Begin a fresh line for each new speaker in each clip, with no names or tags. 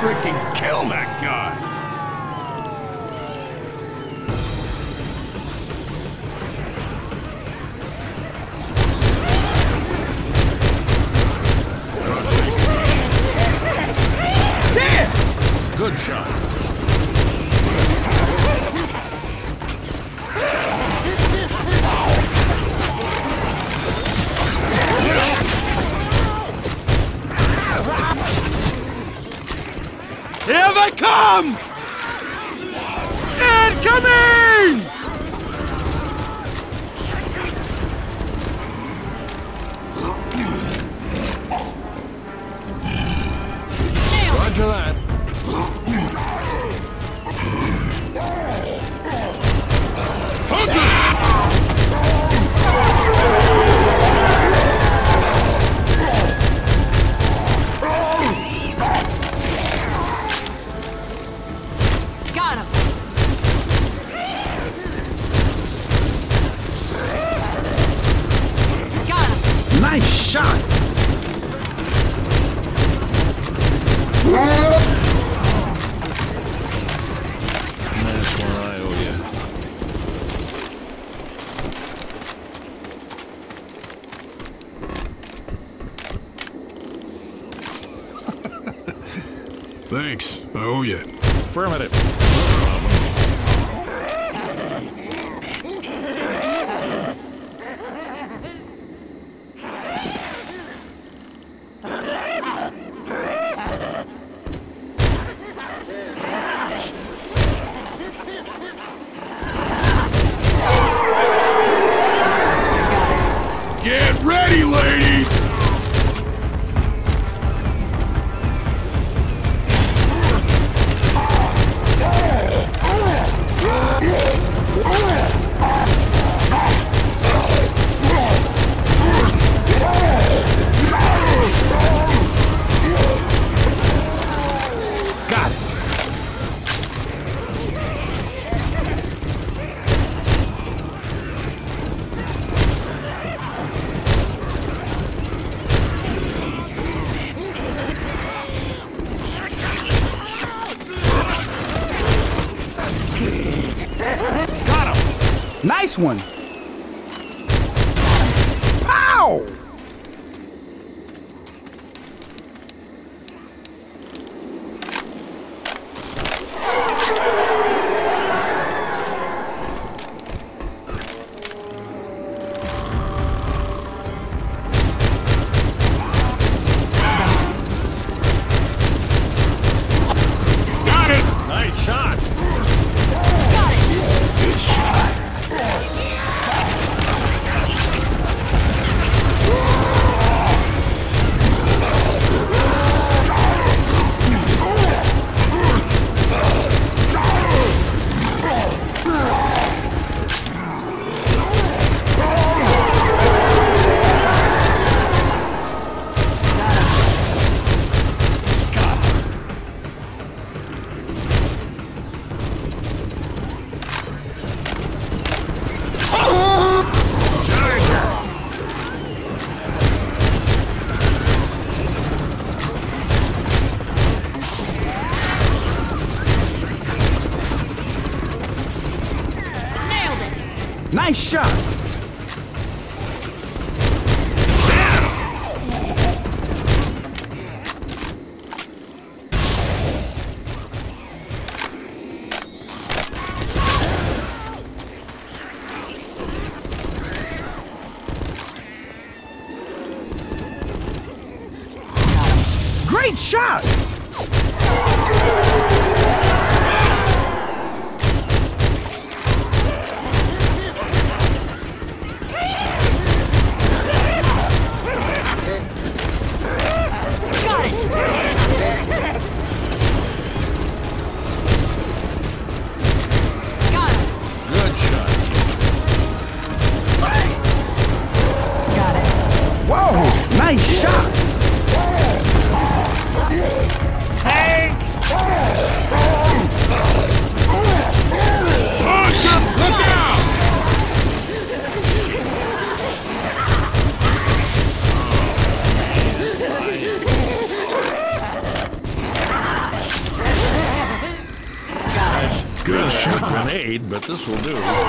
freaking kill that guy! shot! That's one I owe you. Thanks, I owe you. Affirmative.
nice one.
Nice shot! 这
时没有。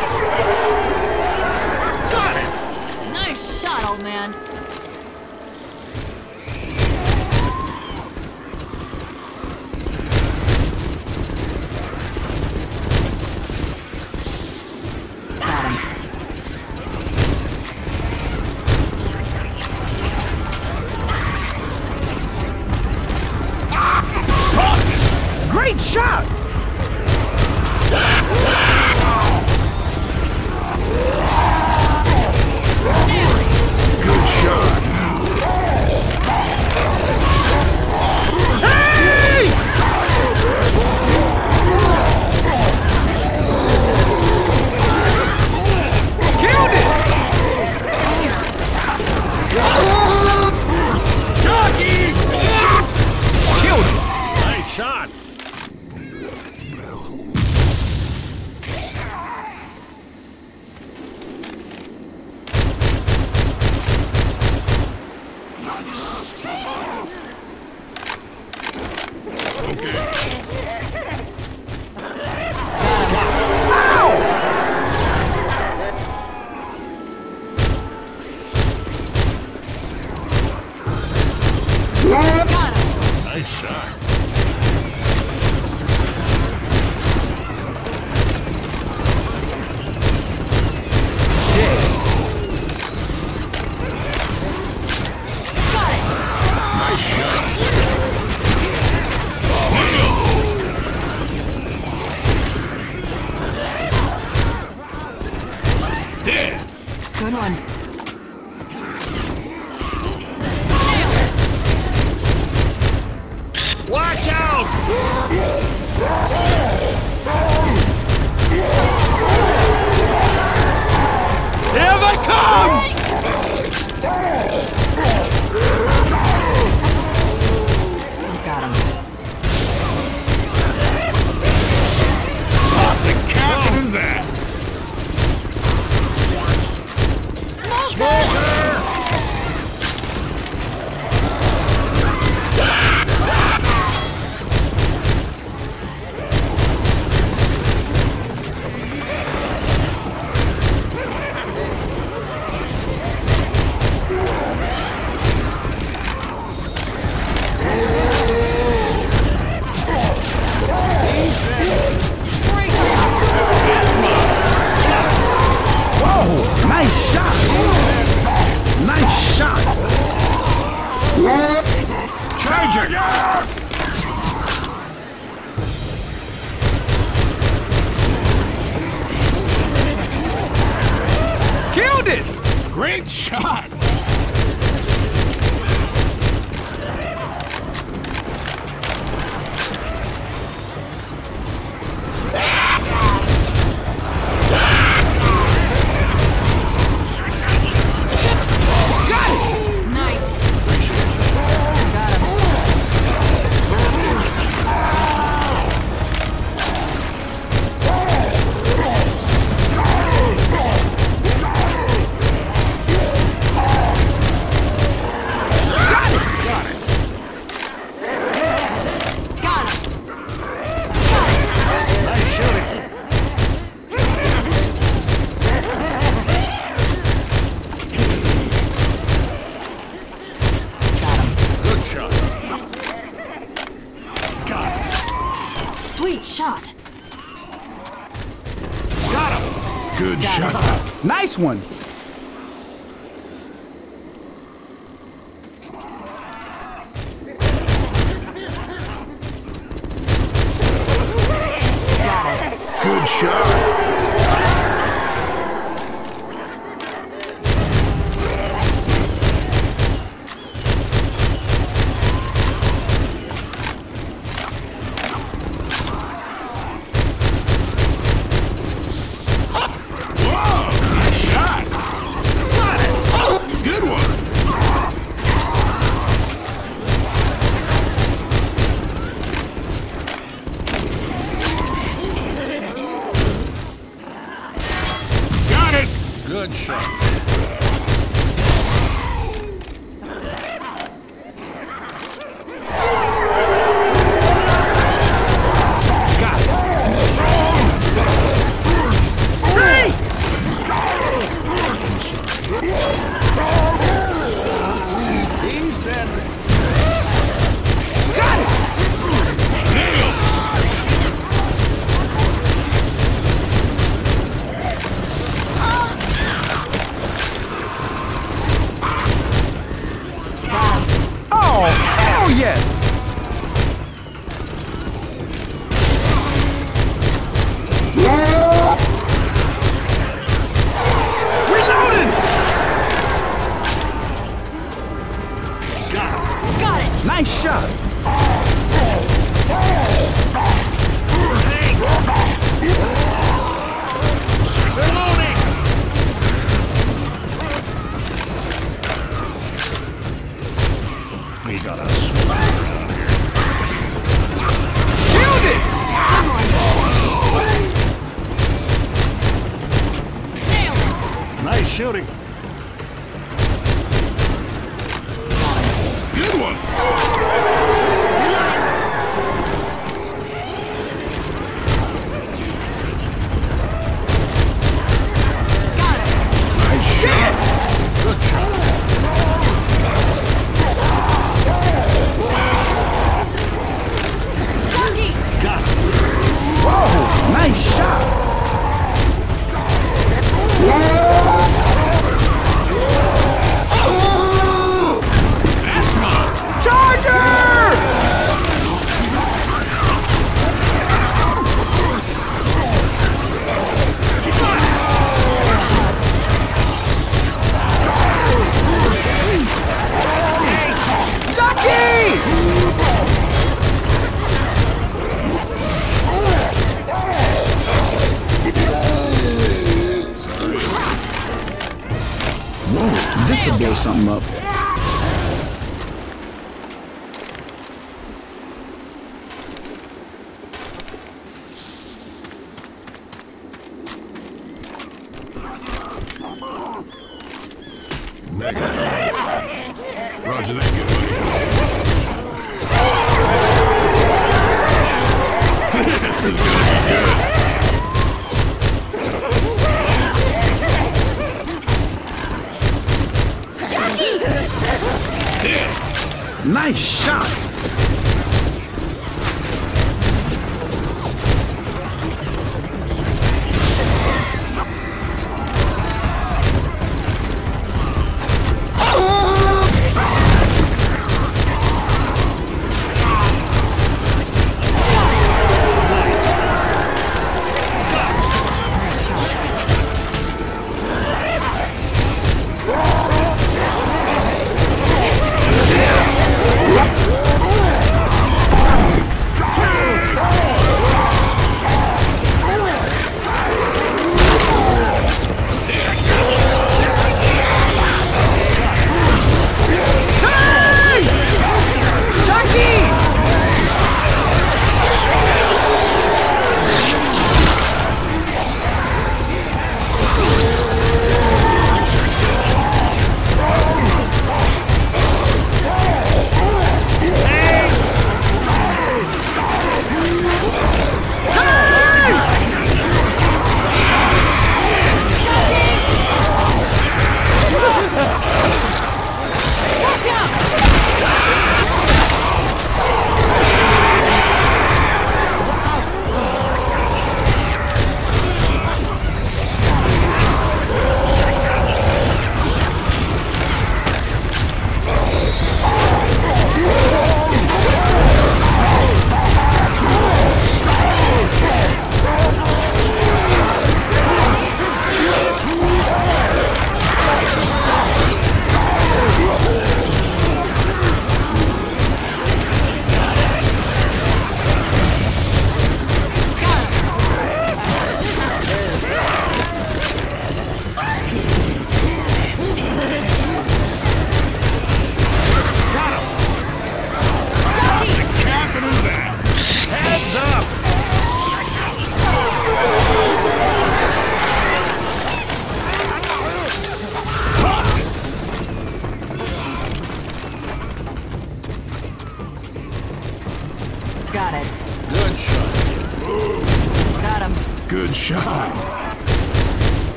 This'll blow something up.